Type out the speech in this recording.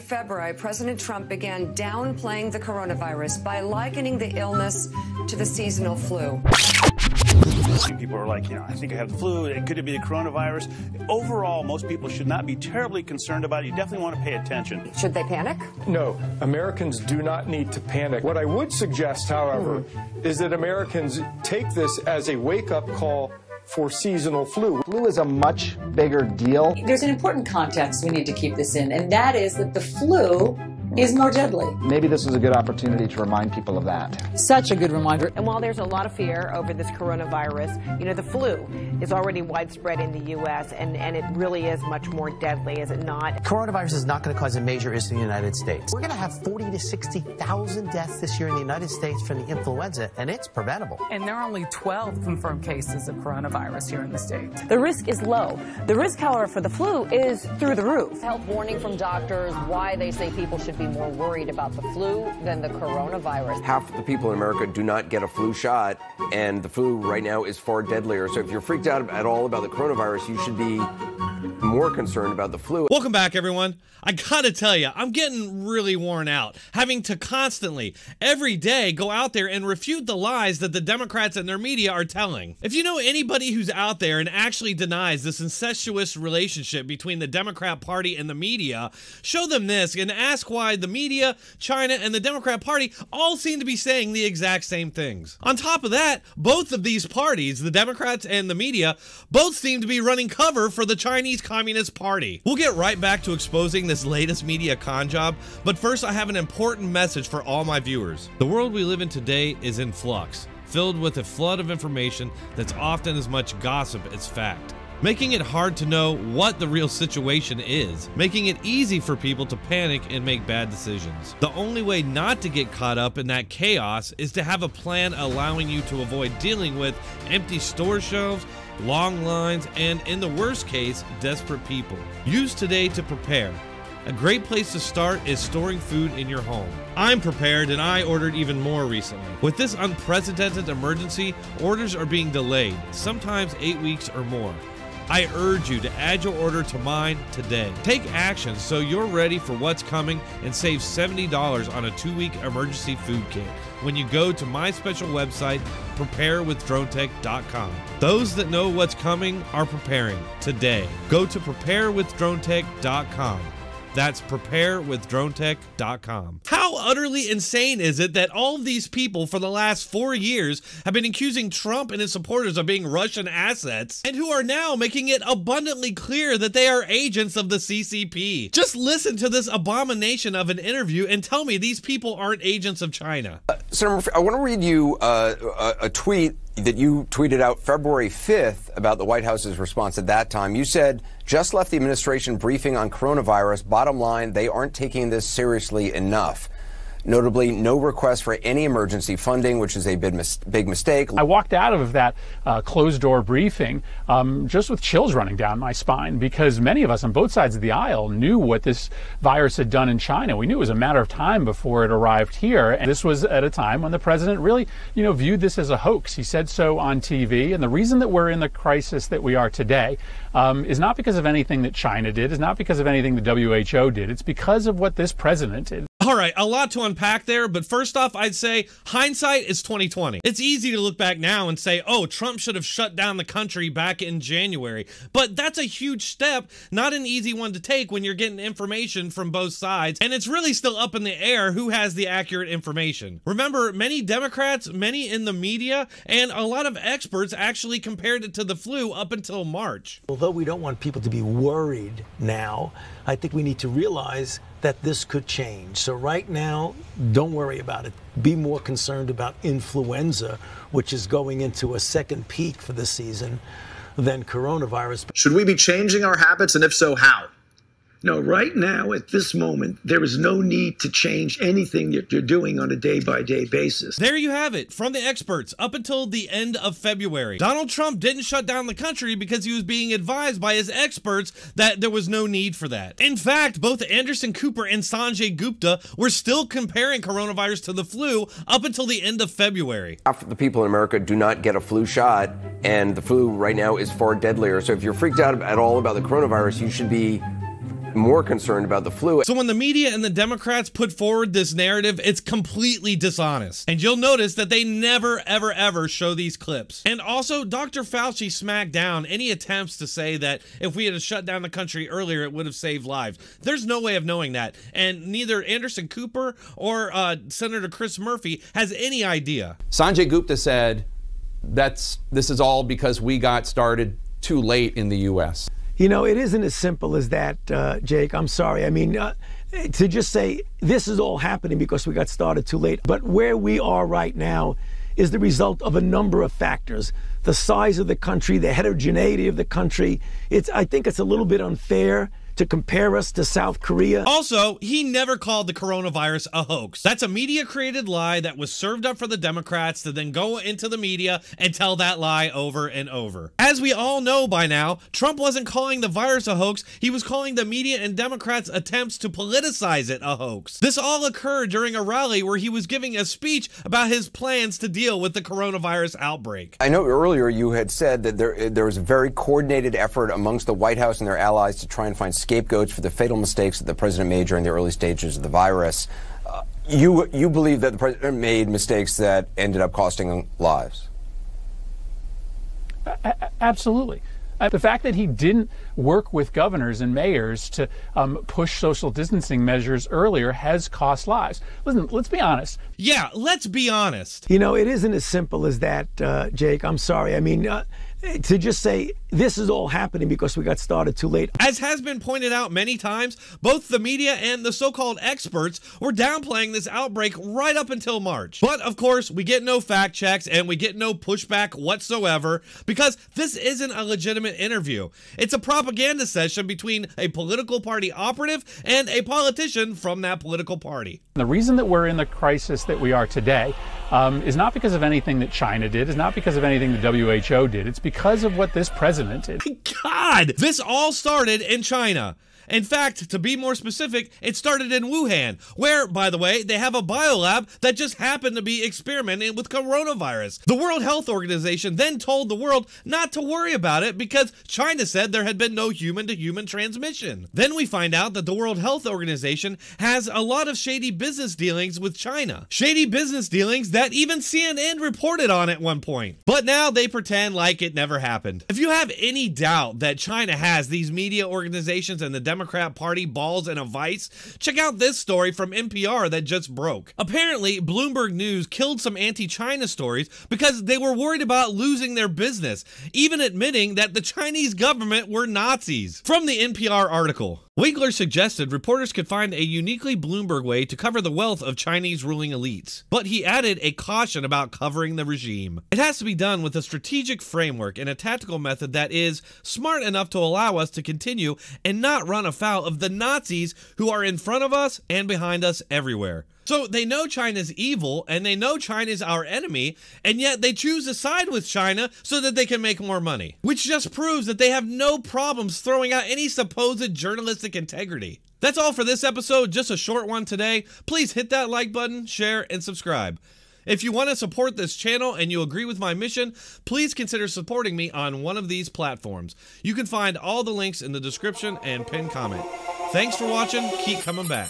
late February, President Trump began downplaying the coronavirus by likening the illness to the seasonal flu. People are like, you know, I think I have the flu. It could be the coronavirus. Overall, most people should not be terribly concerned about it. You definitely want to pay attention. Should they panic? No, Americans do not need to panic. What I would suggest, however, mm. is that Americans take this as a wake up call for seasonal flu. Flu is a much bigger deal. There's an important context we need to keep this in, and that is that the flu is more deadly. Maybe this is a good opportunity to remind people of that. Such a good reminder. And while there's a lot of fear over this coronavirus, you know, the flu is already widespread in the U.S., and, and it really is much more deadly, is it not? Coronavirus is not going to cause a major issue in the United States. We're going to have 40 to 60,000 deaths this year in the United States from the influenza, and it's preventable. And there are only 12 confirmed cases of coronavirus here in the state. The risk is low. The risk, however, for the flu is through the roof. Health warning from doctors, why they say people should be more worried about the flu than the coronavirus. Half the people in America do not get a flu shot, and the flu right now is far deadlier. So if you're freaked out at all about the coronavirus, you should be more concerned about the flu. Welcome back, everyone. I gotta tell you, I'm getting really worn out having to constantly, every day, go out there and refute the lies that the Democrats and their media are telling. If you know anybody who's out there and actually denies this incestuous relationship between the Democrat Party and the media, show them this and ask why the media, China, and the Democrat Party all seem to be saying the exact same things. On top of that, both of these parties, the Democrats and the media, both seem to be running cover for the Chinese Communist Party. We'll get right back to exposing this latest media con job, but first I have an important message for all my viewers. The world we live in today is in flux, filled with a flood of information that's often as much gossip as fact making it hard to know what the real situation is, making it easy for people to panic and make bad decisions. The only way not to get caught up in that chaos is to have a plan allowing you to avoid dealing with empty store shelves, long lines, and in the worst case, desperate people. Use today to prepare. A great place to start is storing food in your home. I'm prepared and I ordered even more recently. With this unprecedented emergency, orders are being delayed, sometimes eight weeks or more. I urge you to add your order to mine today. Take action so you're ready for what's coming and save $70 on a two week emergency food kit when you go to my special website, preparewithdronetek.com. Those that know what's coming are preparing today. Go to preparewithdronetek.com. That's preparewithdronetek.com. How utterly insane is it that all of these people for the last four years have been accusing Trump and his supporters of being Russian assets and who are now making it abundantly clear that they are agents of the CCP? Just listen to this abomination of an interview and tell me these people aren't agents of China. Uh, Senator, I want to read you uh, a, a tweet that you tweeted out February 5th about the White House's response at that time. You said, just left the administration briefing on coronavirus. Bottom line, they aren't taking this seriously enough. Notably, no request for any emergency funding, which is a big, mis- big mistake. I walked out of that uh, closed door briefing um, just with chills running down my spine because many of us on both sides of the aisle knew what this virus had done in China. We knew it was a matter of time before it arrived here. And this was at a time when the president really, you know, viewed this as a hoax. He said so on TV. And the reason that we're in the crisis that we are today um, is not because of anything that China did, is not because of anything the WHO did. It's because of what this president did. All right, a lot to unpack there, but first off, I'd say hindsight is 2020. It's easy to look back now and say, "Oh, Trump should have shut down the country back in January." But that's a huge step, not an easy one to take when you're getting information from both sides, and it's really still up in the air who has the accurate information. Remember, many Democrats, many in the media, and a lot of experts actually compared it to the flu up until March. Although we don't want people to be worried now, I think we need to realize that this could change. So, right now, don't worry about it. Be more concerned about influenza, which is going into a second peak for the season, than coronavirus. Should we be changing our habits, and if so, how? No, right now, at this moment, there is no need to change anything that you're doing on a day by day basis. There you have it from the experts up until the end of February. Donald Trump didn't shut down the country because he was being advised by his experts that there was no need for that. In fact, both Anderson Cooper and Sanjay Gupta were still comparing coronavirus to the flu up until the end of February. Half the people in America do not get a flu shot, and the flu right now is far deadlier. So if you're freaked out at all about the coronavirus, you should be more concerned about the flu. So when the media and the Democrats put forward this narrative, it's completely dishonest. And you'll notice that they never, ever, ever show these clips. And also, Dr. Fauci smacked down any attempts to say that if we had shut down the country earlier, it would have saved lives. There's no way of knowing that. And neither Anderson Cooper or uh, Senator Chris Murphy has any idea. Sanjay Gupta said that's this is all because we got started too late in the U.S. You know, it isn't as simple as that, uh, Jake. I'm sorry. I mean, uh, to just say this is all happening because we got started too late. But where we are right now is the result of a number of factors. The size of the country, the heterogeneity of the country. It's I think it's a little bit unfair to compare us to South Korea. Also, he never called the coronavirus a hoax. That's a media created lie that was served up for the Democrats to then go into the media and tell that lie over and over. As we all know by now, Trump wasn't calling the virus a hoax, he was calling the media and Democrats' attempts to politicize it a hoax. This all occurred during a rally where he was giving a speech about his plans to deal with the coronavirus outbreak. I know earlier you had said that there there was a very coordinated effort amongst the White House and their allies to try and find scapegoats for the fatal mistakes that the president made during the early stages of the virus. Uh, you you believe that the president made mistakes that ended up costing lives? A- absolutely. Uh, the fact that he didn't work with governors and mayors to um, push social distancing measures earlier has cost lives. Listen, let's be honest. Yeah, let's be honest. You know, it isn't as simple as that, uh, Jake. I'm sorry. I mean, uh, to just say this is all happening because we got started too late. As has been pointed out many times, both the media and the so called experts were downplaying this outbreak right up until March. But of course, we get no fact checks and we get no pushback whatsoever because this isn't a legitimate interview. It's a propaganda session between a political party operative and a politician from that political party. The reason that we're in the crisis that we are today um, is not because of anything that China did, is not because of anything the WHO did. It's because of what this president did. God, this all started in China. In fact, to be more specific, it started in Wuhan, where, by the way, they have a biolab that just happened to be experimenting with coronavirus. The World Health Organization then told the world not to worry about it because China said there had been no human to human transmission. Then we find out that the World Health Organization has a lot of shady business dealings with China. Shady business dealings that even CNN reported on at one point. But now they pretend like it never happened. If you have any doubt that China has these media organizations and the Democrat Party balls in a vice, check out this story from NPR that just broke. Apparently, Bloomberg News killed some anti China stories because they were worried about losing their business, even admitting that the Chinese government were Nazis. From the NPR article. Winkler suggested reporters could find a uniquely Bloomberg way to cover the wealth of Chinese ruling elites, but he added a caution about covering the regime. It has to be done with a strategic framework and a tactical method that is smart enough to allow us to continue and not run afoul of the Nazis who are in front of us and behind us everywhere. So they know China's evil and they know China's our enemy, and yet they choose to side with China so that they can make more money. Which just proves that they have no problems throwing out any supposed journalistic integrity. That's all for this episode, just a short one today. Please hit that like button, share, and subscribe. If you want to support this channel and you agree with my mission, please consider supporting me on one of these platforms. You can find all the links in the description and pinned comment. Thanks for watching. Keep coming back.